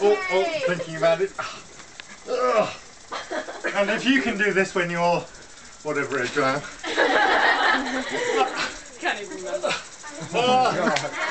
oh, oh, thinking about it. And if you can do this when you're whatever it is, I. Can't even remember. Ah. Oh,